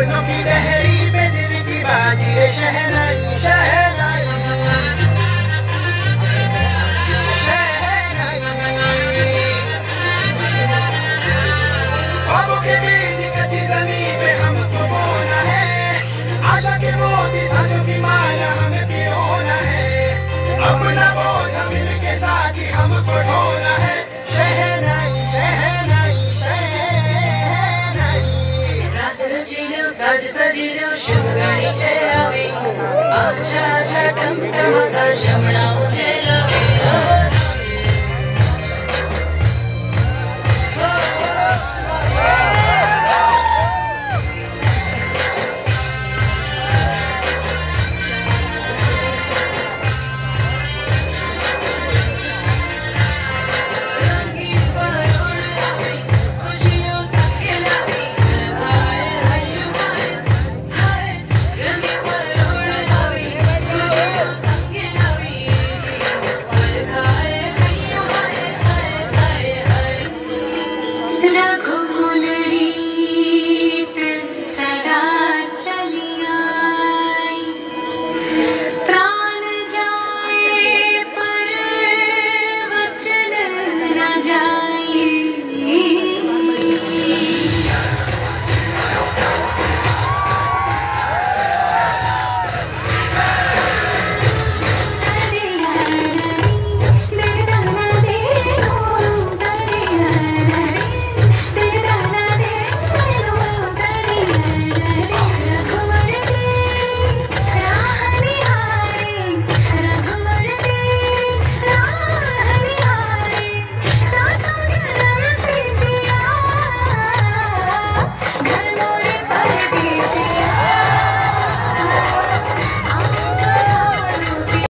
सपनों की लहरी में दिल की बाजी शहनाई शहनाई। शहनाई। पे है। माला हमें सजिलो सज सजिलो शुभगाणि चयावे आचा च टमटमता शमणाउ जयलावे